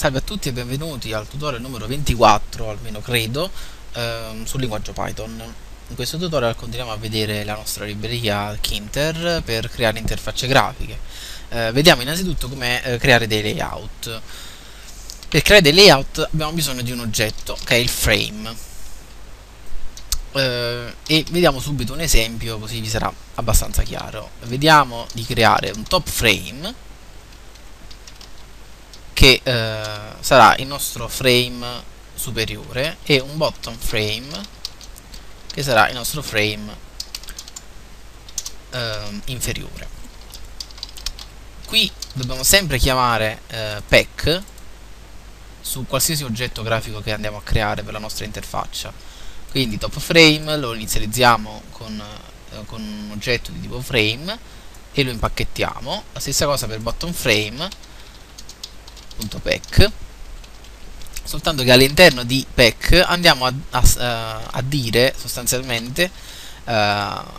Salve a tutti e benvenuti al tutorial numero 24, almeno credo, ehm, sul linguaggio Python. In questo tutorial continuiamo a vedere la nostra libreria Kinter per creare interfacce grafiche. Eh, vediamo innanzitutto come eh, creare dei layout. Per creare dei layout abbiamo bisogno di un oggetto che è il frame. Eh, e vediamo subito un esempio così vi sarà abbastanza chiaro. Vediamo di creare un top frame che eh, sarà il nostro frame superiore e un bottom frame che sarà il nostro frame eh, inferiore. Qui dobbiamo sempre chiamare eh, pack su qualsiasi oggetto grafico che andiamo a creare per la nostra interfaccia. Quindi top frame lo inizializziamo con, eh, con un oggetto di tipo frame e lo impacchettiamo. La stessa cosa per bottom frame pack soltanto che all'interno di pack andiamo a, a, eh, a dire sostanzialmente uh,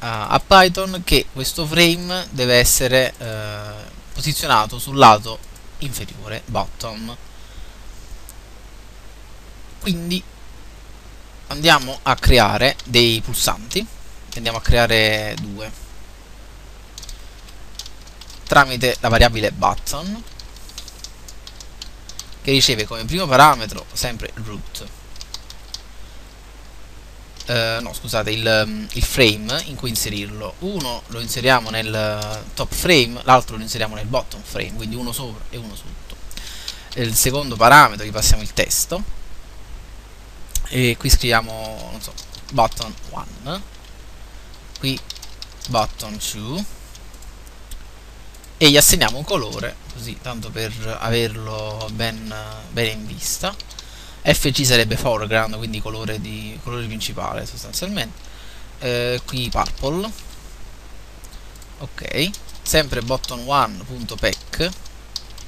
a Python che questo frame deve essere uh, posizionato sul lato inferiore, bottom. Quindi andiamo a creare dei pulsanti, andiamo a creare due, tramite la variabile button che riceve come primo parametro sempre root. Uh, no scusate il, il, frame in cui inserirlo. Uno lo inseriamo nel top frame l'altro lo inseriamo nel bottom frame quindi uno sopra e uno sotto. Il secondo parametro gli passiamo il testo. E qui scriviamo non so button 1 qui button 2 e gli assegniamo un colore così tanto per averlo ben, bene in vista. FG sarebbe foreground quindi colore, di, colore principale sostanzialmente. Eh, qui purple. Ok. Sempre button1.pack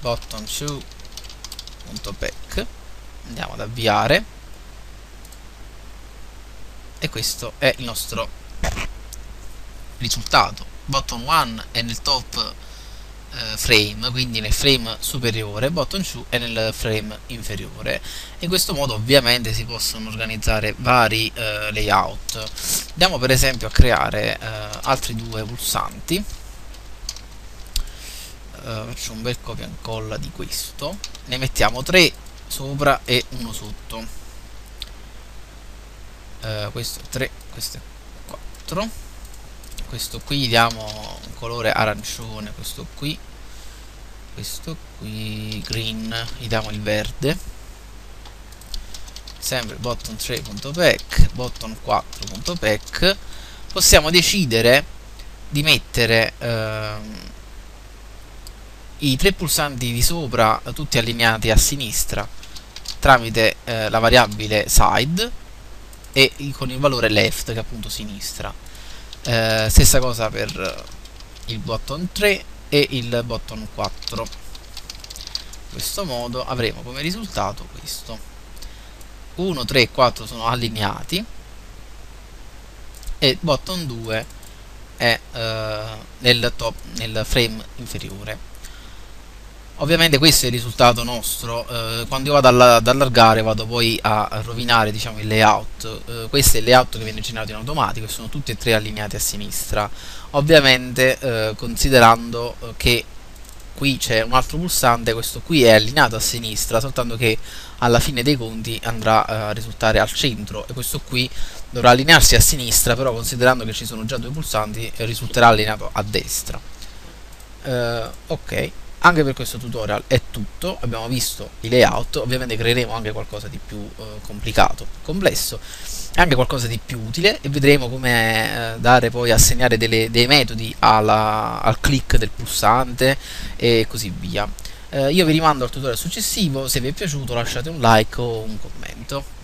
button2.pack andiamo ad avviare. E questo è il nostro risultato. Button 1 è nel top eh, frame, quindi nel frame superiore, button 2 è nel frame inferiore. In questo modo ovviamente si possono organizzare vari eh, layout. Andiamo per esempio a creare eh, altri due pulsanti. Eh, faccio un bel copia e incolla di questo. Ne mettiamo tre sopra e uno sotto. Uh, questo è 3, questo è 4 questo qui diamo un colore arancione questo qui questo qui green gli diamo il verde. Sempre button 3.pack button 4.pack possiamo decidere di mettere ehm, i tre pulsanti di sopra tutti allineati a sinistra tramite eh, la variabile side e con il valore left che è appunto sinistra eh, stessa cosa per il button 3 e il button 4 in questo modo avremo come risultato questo. 1, 3 e 4 sono allineati e button 2 è eh, nel, top, nel frame inferiore Ovviamente questo è il risultato nostro, eh, quando io vado ad allargare vado poi a rovinare diciamo, il layout, eh, questo è il layout che viene generato in automatico e sono tutti e tre allineati a sinistra, ovviamente eh, considerando eh, che qui c'è un altro pulsante, questo qui è allineato a sinistra, soltanto che alla fine dei conti andrà eh, a risultare al centro e questo qui dovrà allinearsi a sinistra, però considerando che ci sono già due pulsanti risulterà allineato a destra. Uh, ok anche per questo tutorial è tutto, abbiamo visto i layout, ovviamente creeremo anche qualcosa di più eh, complicato, complesso, anche qualcosa di più utile e vedremo come eh, dare poi assegnare delle, dei metodi alla, al click del pulsante e così via. Eh, io vi rimando al tutorial successivo, se vi è piaciuto lasciate un like o un commento.